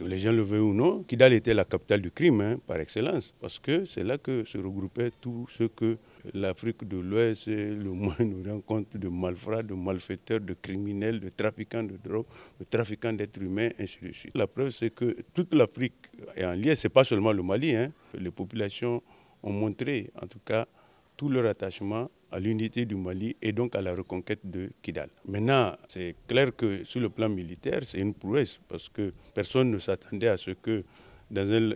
Les gens le veuillent ou non, Kidal était la capitale du crime hein, par excellence, parce que c'est là que se regroupaient tout ce que l'Afrique de l'Ouest et le Moyen-Orient compte de malfrats, de malfaiteurs, de criminels, de trafiquants de drogue, de trafiquants d'êtres humains, ainsi de suite. La preuve, c'est que toute l'Afrique est en lien, ce n'est pas seulement le Mali. Hein. Les populations ont montré, en tout cas, tout leur attachement à l'unité du Mali et donc à la reconquête de Kidal. Maintenant, c'est clair que sur le plan militaire, c'est une prouesse parce que personne ne s'attendait à ce que dans un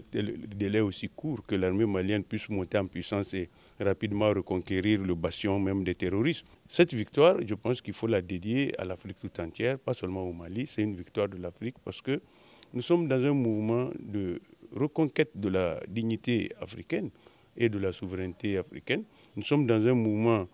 délai aussi court que l'armée malienne puisse monter en puissance et rapidement reconquérir le bastion même des terroristes. Cette victoire, je pense qu'il faut la dédier à l'Afrique tout entière, pas seulement au Mali, c'est une victoire de l'Afrique parce que nous sommes dans un mouvement de reconquête de la dignité africaine et de la souveraineté africaine. Nous sommes dans un mouvement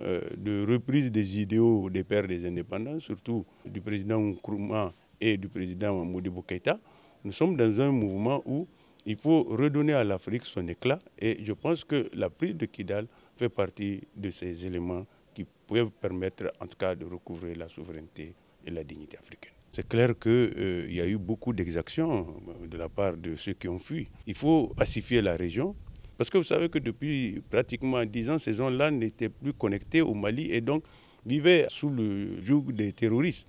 euh, de reprise des idéaux des pères des indépendants, surtout du président Nkrumah et du président Modibo Keïta. Nous sommes dans un mouvement où il faut redonner à l'Afrique son éclat et je pense que la prise de Kidal fait partie de ces éléments qui peuvent permettre en tout cas de recouvrer la souveraineté et la dignité africaine. C'est clair qu'il euh, y a eu beaucoup d'exactions de la part de ceux qui ont fui. Il faut pacifier la région, parce que vous savez que depuis pratiquement dix ans, ces zones-là n'étaient plus connectées au Mali et donc vivaient sous le joug des terroristes.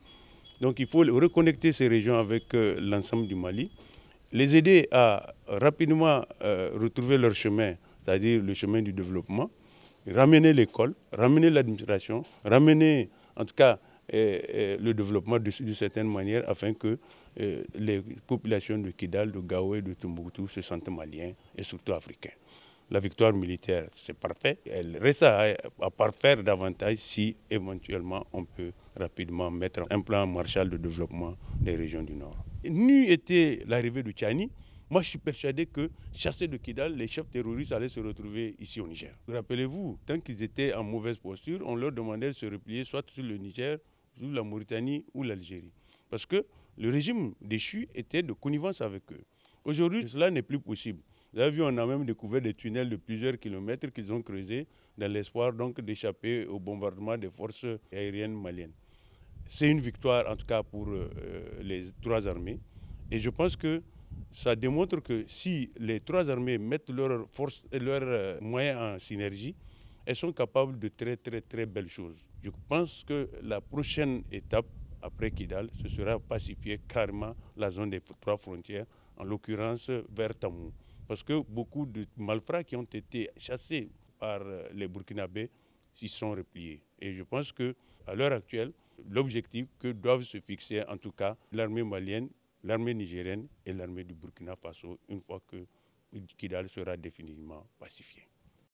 Donc il faut reconnecter ces régions avec euh, l'ensemble du Mali, les aider à rapidement euh, retrouver leur chemin, c'est-à-dire le chemin du développement, ramener l'école, ramener l'administration, ramener en tout cas euh, le développement d'une certaine manière afin que les populations de Kidal, de Gao et de Tombouctou se sentent maliens et surtout africains. La victoire militaire, c'est parfait. Elle reste à, parfaire davantage si éventuellement on peut rapidement mettre un plan Marshall de développement des régions du Nord. N'eût été l'arrivée de Tchani, moi, je suis persuadé que, chassés de Kidal, les chefs terroristes allaient se retrouver ici au Niger. Rappelez-vous, tant qu'ils étaient en mauvaise posture, on leur demandait de se replier soit sur le Niger, sur la Mauritanie ou l'Algérie. Parce que le régime déchu était de connivence avec eux. Aujourd'hui, cela n'est plus possible. Vous avez vu, on a même découvert des tunnels de plusieurs kilomètres qu'ils ont creusés dans l'espoir donc d'échapper au bombardement des forces aériennes maliennes. C'est une victoire en tout cas pour euh, les trois armées. Et je pense que ça démontre que si les trois armées mettent leurs forces euh, moyens en synergie, elles sont capables de très très très belles choses. Je pense que la prochaine étape après Kidal, ce sera pacifier carrément la zone des trois frontières, en l'occurrence vers Tamou parce que beaucoup de malfrats qui ont été chassés par euh, les Burkinabés s'y sont repliés. Et je pense que à l'heure actuelle, l'objectif que doivent se fixer en tout cas l'armée malienne, l'armée nigérienne et l'armée du Burkina Faso une fois que Kidal sera définitivement pacifié.